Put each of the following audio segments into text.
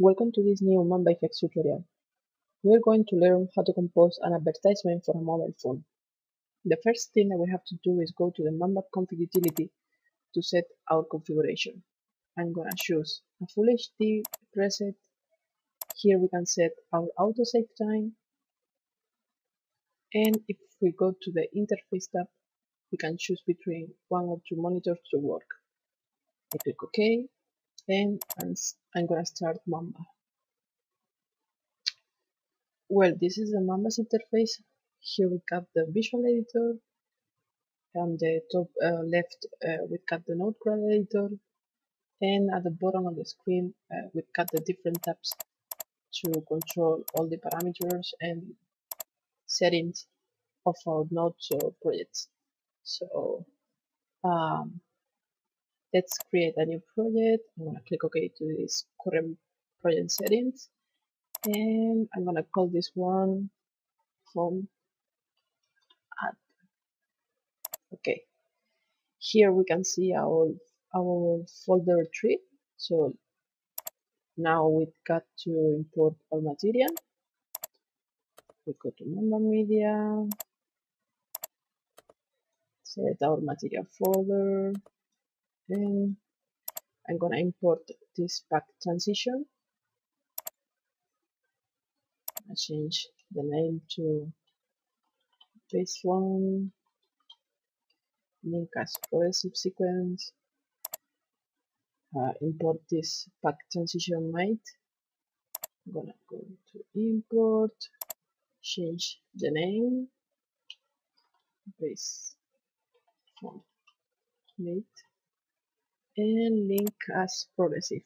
Welcome to this new Mamba FX tutorial. We are going to learn how to compose an advertisement for a mobile phone. The first thing that we have to do is go to the Mamba config utility to set our configuration. I'm gonna choose a Full HD preset. Here we can set our auto save time. And if we go to the interface tab, we can choose between one or two monitors to work. I click OK and I'm gonna start Mamba. Well, this is the Mamba's interface. Here we got the visual editor. On the top uh, left, uh, we got the node editor. And at the bottom of the screen, uh, we got the different tabs to control all the parameters and settings of our node or projects. So um, let's create a new project. I'm gonna click OK to this current project settings. And I'm gonna call this one phone ad. Okay. Here we can see our our folder tree. So now we've got to import our material. We go to Mamba Media, set our material folder, and I'm gonna import this pack transition. I change the name to this one, link as progressive sequence, uh, import this pack transition mate. I'm gonna go to import, change the name, base font mate and link as progressive.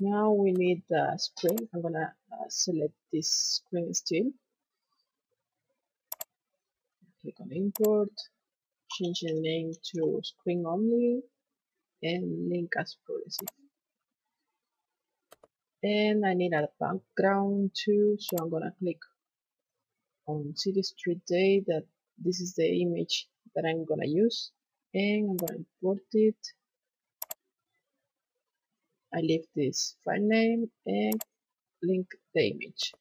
Now we need the screen. I'm gonna uh, select this screen still. Click on import, change the name to screen only, and link as progressive. And I need a background too, so I'm gonna click on city street day that this is the image that I'm gonna use and I'm to import it. I leave this file name and link the image.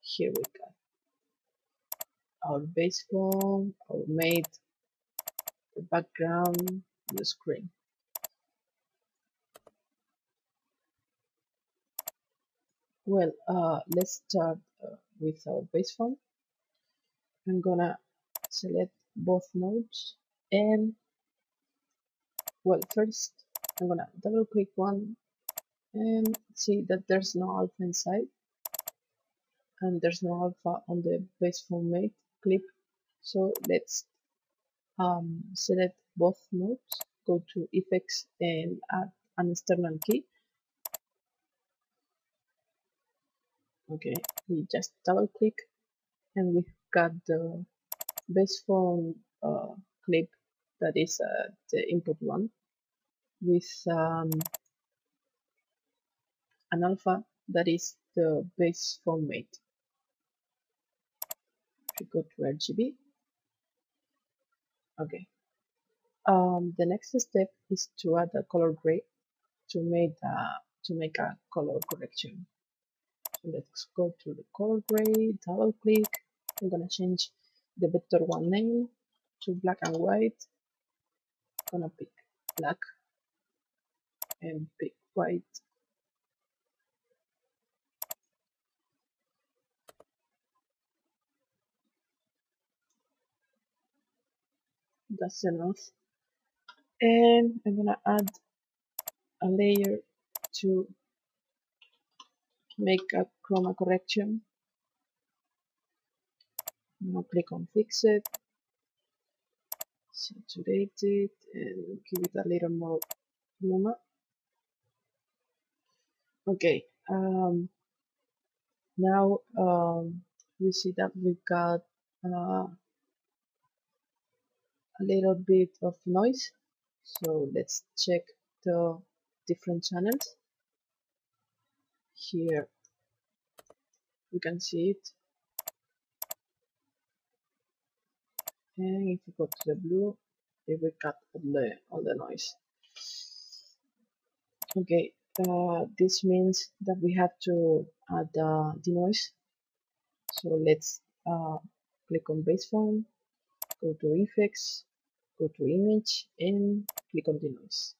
Here we go. Our base form, our made, the background, the screen. Well, uh, let's start uh, with our base form. I'm gonna select both nodes and well first I'm gonna double click one and see that there's no alpha inside and there's no alpha on the base form mate clip so let's um, select both nodes go to effects and add an external key. Okay we just double click and we've got the base form uh, clip that is uh, the input one with um, an alpha that is the base format. If you go to RGB, okay. Um, the next step is to add a color grade to make a, to make a color correction. So let's go to the color grade, double click. I'm gonna change the vector one name to black and white gonna pick black and pick white. That's enough. And I'm gonna add a layer to make a chroma correction. I'm gonna click on fix it saturate it and give it a little more luma okay um, now um, we see that we've got uh, a little bit of noise. So let's check the different channels. Here we can see it and if we go to the blue it will cut all the all the noise. Okay uh, this means that we have to add uh, denoise so let's uh, click on base phone go to effects go to image and click on denoise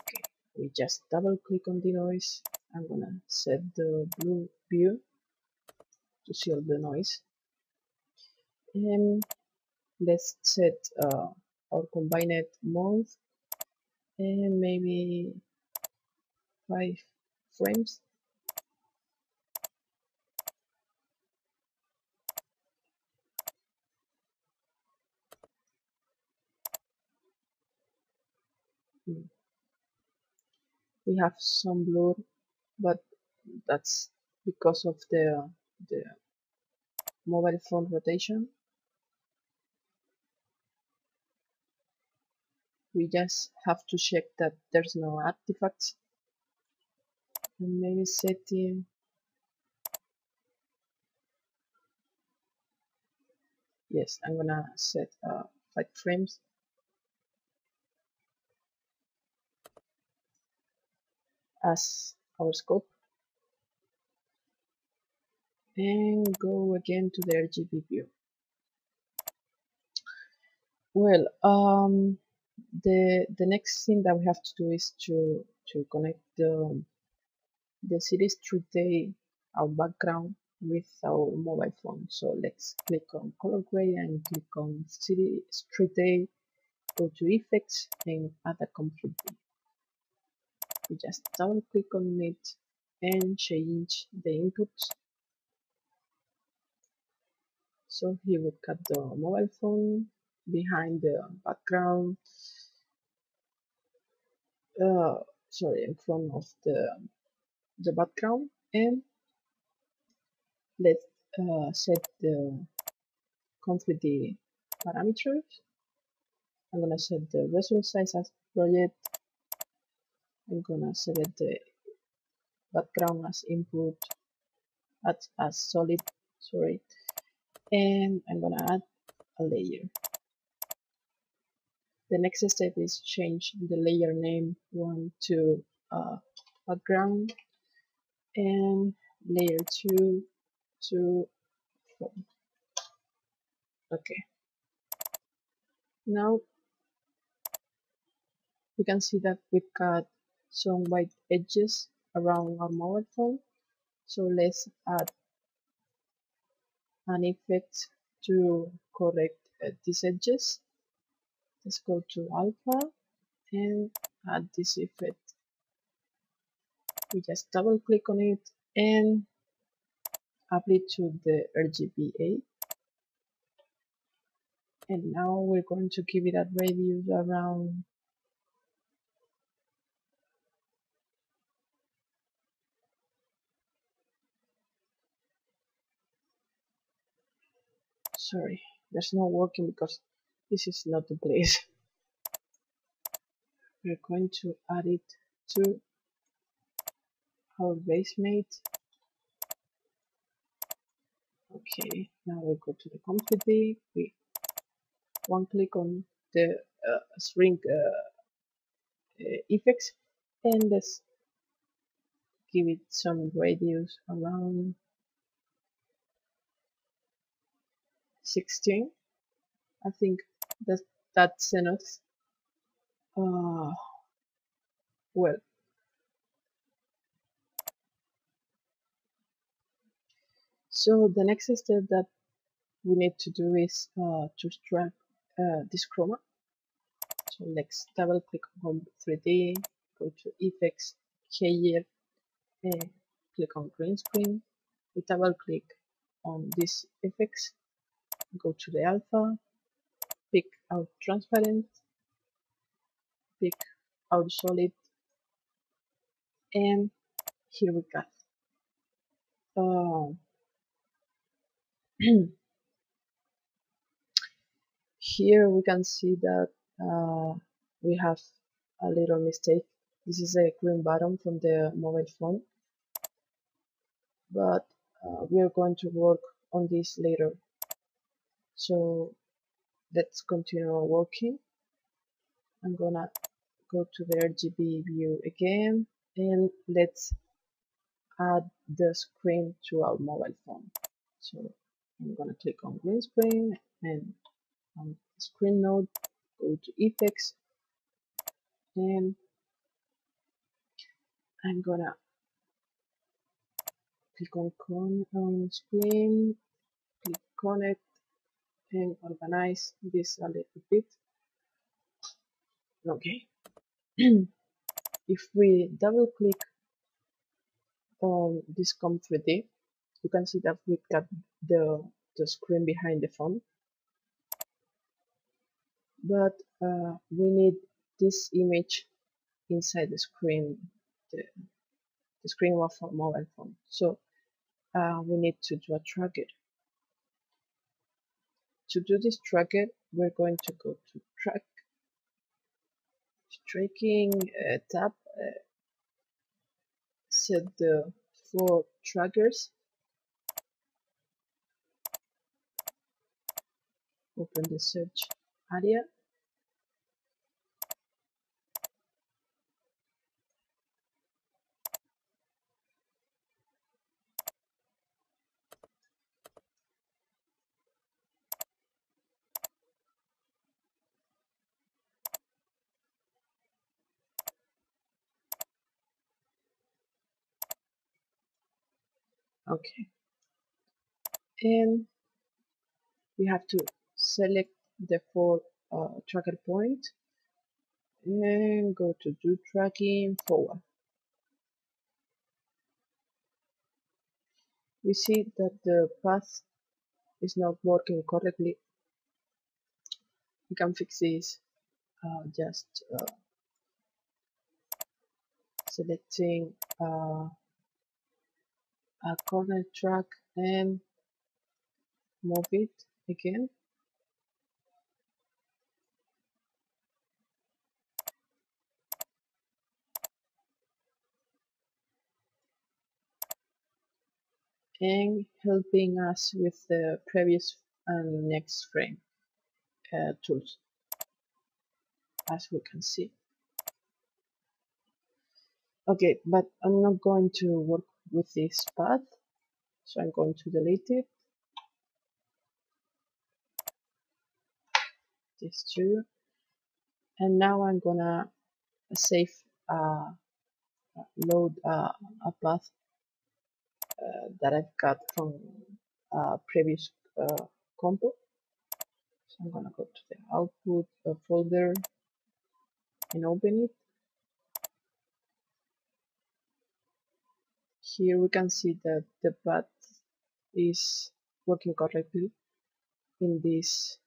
okay we just double click on denoise I'm gonna set the blue view to see all the noise. And let's set uh, our combined mode. And maybe five frames. We have some blur but that's because of the the mobile phone rotation. We just have to check that there's no artifacts. And maybe setting yes I'm gonna set uh, 5 frames. As our scope and go again to the RGB view. Well um, the the next thing that we have to do is to to connect the the Street Day our background with our mobile phone. So let's click on color grade and click on City Street Day go to effects and add a complete we just double click on it and change the inputs so he would cut the mobile phone behind the background uh, sorry in front of the the background and let's uh, set the confidence parameters. I'm gonna set the resource size as project. I'm gonna select the background as input as, as solid sorry and I'm gonna add a layer. The next step is change the layer name one to uh, background and layer 2 to phone okay. Now we can see that we've got some white edges around our mobile phone so let's add an effect to correct uh, these edges. Let's go to alpha and add this effect. We just double click on it and apply to the RGBA. And now we're going to give it a radius around sorry. There's no working because this is not the place. We're going to add it to our base mate. Okay now we go to the complete we one click on the uh, shrink uh, uh, effects and let's give it some radius around 16 I think that that's enough uh, well so the next step that we need to do is uh, to extract uh, this chroma. So let's double click on 3d go to effects here and click on green screen. We double click on this effects go to the alpha pick out transparent pick out solid and here we go uh, here we can see that uh, we have a little mistake. This is a green button from the mobile phone but uh, we are going to work on this later so let's continue working I'm gonna go to the RGB view again and let's add the screen to our mobile phone. So I'm gonna click on green screen and on screen node, go to effects and I'm gonna click on, on screen, click connect and organize this a little bit. Okay. if we double click on this Com3D, you can see that we've got the, the screen behind the phone. But uh, we need this image inside the screen, the, the screen of our mobile phone. So uh, we need to do a tracker. To do this tracker, we're going to go to track, tracking uh, tab, uh, set the four trackers, open the search area, okay. And we have to select the four uh, tracker point and go to do tracking forward. We see that the path is not working correctly. We can fix this uh, just uh, selecting uh, a corner track and move it again. And helping us with the previous and next frame uh, tools as we can see. Okay but I'm not going to work with this path. So I'm going to delete it. These two and now I'm gonna save uh, load uh, a path uh, that I've got from uh, previous uh, compo so I'm gonna go to the output uh, folder and open it here we can see that the path is working correctly in this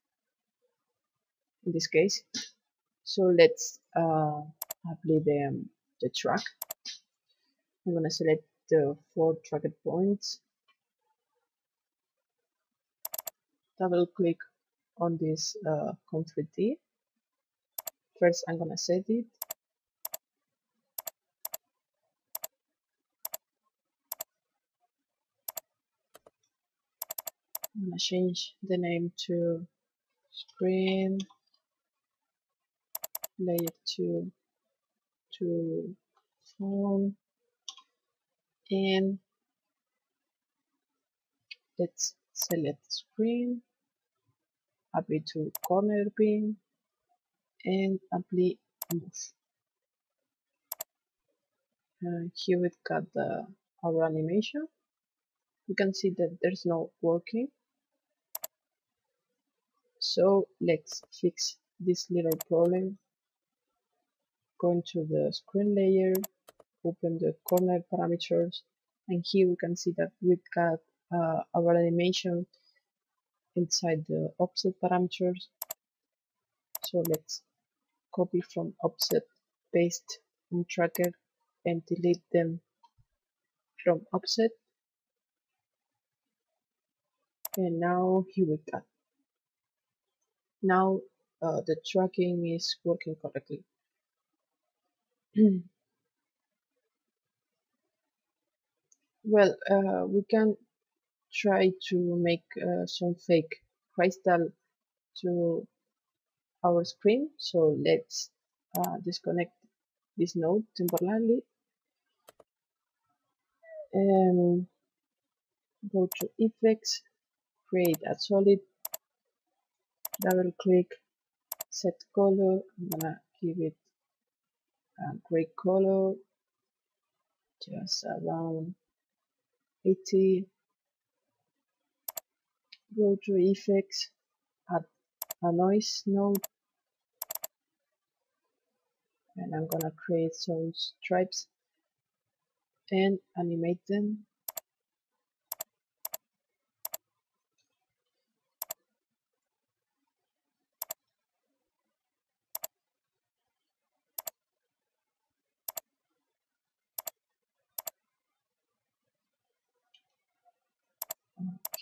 in this case. So let's uh, apply the, um, the track. I'm gonna select the four tracked points. Double click on this uh, Com3D first I'm gonna set it I'm gonna change the name to screen layer 2 to phone and let's select screen apply to corner pin and apply move. Uh, here we've got the our animation. You can see that there's no working so let's fix this little problem. Going to the screen layer open the corner parameters and here we can see that we've got uh, our animation inside the offset parameters. So let's copy from offset paste in tracker and delete them from offset. And now here we go now uh, the tracking is working correctly. Well uh, we can try to make uh, some fake crystal to our screen. So let's uh, disconnect this node temporarily. Um, go to effects create a solid double click set color I'm gonna give it a gray color just around 80 go to effects add a noise node and I'm gonna create some stripes and animate them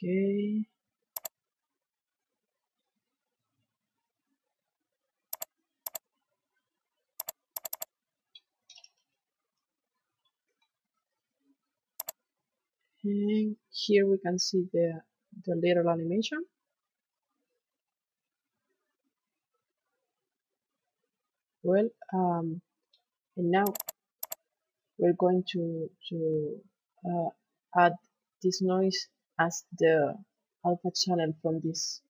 okay. And here we can see the the little animation. Well um, and now we're going to to uh, add this noise as the alpha channel from this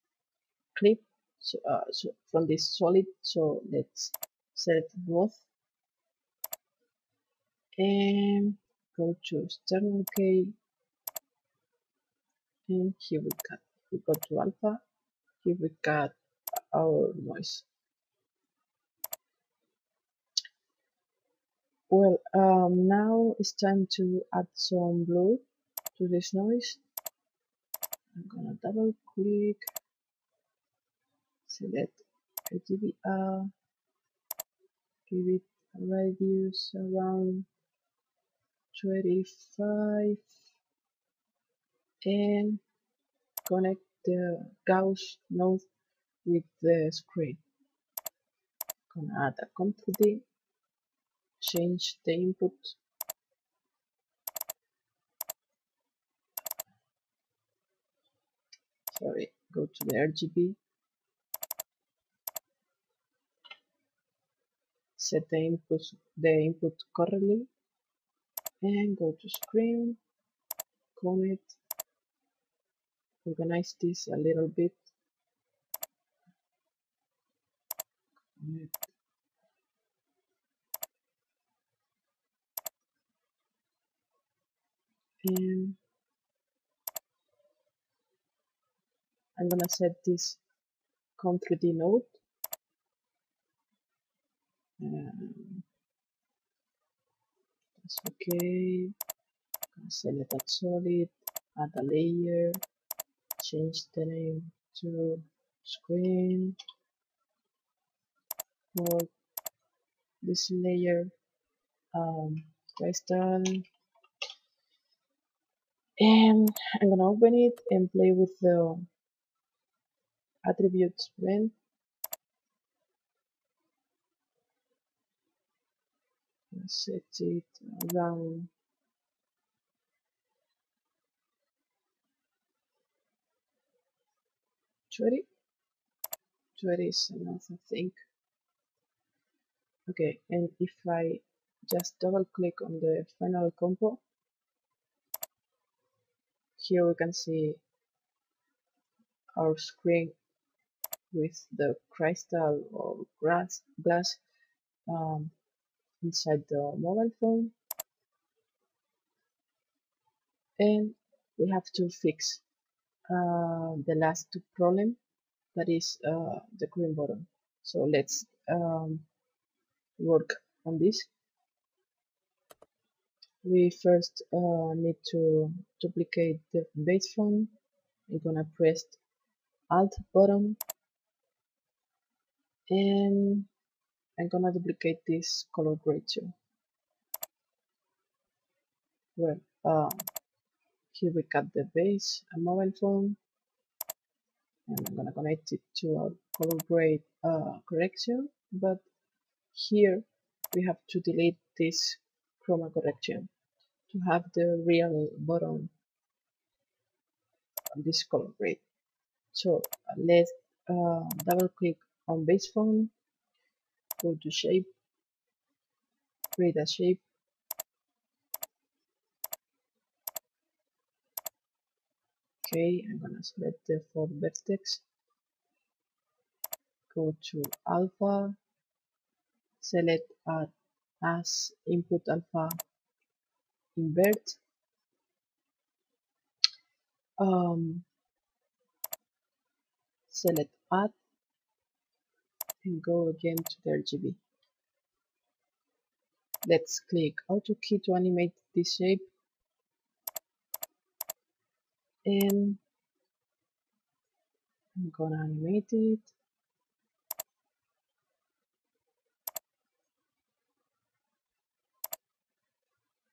clip so, uh, so from this solid so let's select both. And go to external key and here we got we go to alpha. Here we got our noise well um, now it's time to add some blue to this noise I'm gonna double click select RGBR give it a radius around 25 and connect the Gauss node with the screen. I'm gonna add a complete, change the input. Sorry, go to the RGB. Set the input the input correctly and go to screen, connect, organize this a little bit. And I'm gonna set this country node um, that's okay. Select that solid add a layer change the name to screen. For this layer um, crystal and I'm gonna open it and play with the attributes blend set it around. Twenty. Twenty is enough I think. Okay and if I just double click on the final compo here we can see our screen with the crystal or glass glass um, inside the mobile phone. And we have to fix uh, the last problem that is uh, the green button. So let's um, work on this. We first uh, need to duplicate the base phone. I'm gonna press alt button and I'm gonna duplicate this color grade too well uh, here we got the base a mobile phone. And I'm gonna connect it to a color grade uh, correction but here we have to delete this chroma correction to have the real bottom this color grade. So let's uh, double click on base phone go to shape, create a shape, okay, I'm gonna select the four vertex, go to alpha, select add as input alpha invert, um, select add and go again to the RGB. Let's click auto key to animate this shape and I'm gonna animate it.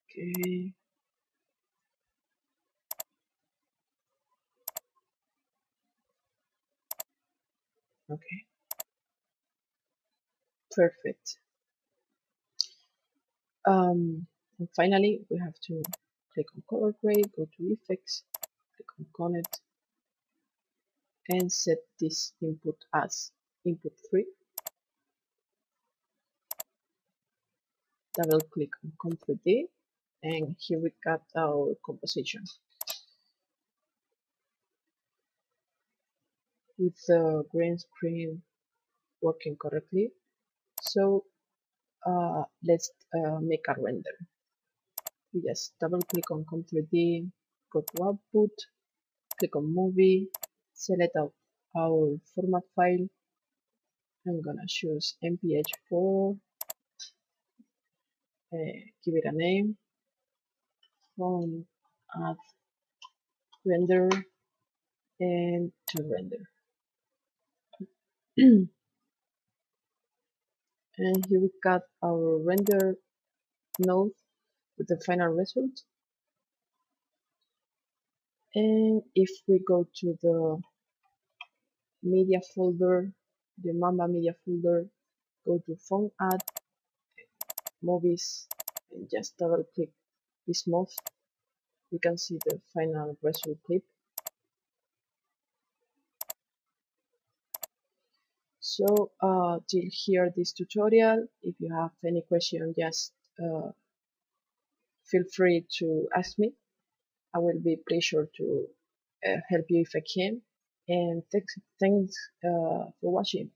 Okay. Okay. Perfect. Um, and finally, we have to click on color grade, go to effects, click on connect, and set this input as input 3. Double click on Com3D, and here we got our composition. With the green screen working correctly. So uh, let's uh, make a render. We just double click on Com3D, go to output, click on movie, select out our format file. I'm gonna choose MPEG4, uh, give it a name, from add render, and to render. and here we got our render node with the final result. And if we go to the media folder the mamba media folder go to phone ad movies and just double click this move we can see the final result clip so uh, till here this tutorial if you have any question just uh, feel free to ask me. I will be pleasure to uh, help you if I can. And thanks, thanks uh, for watching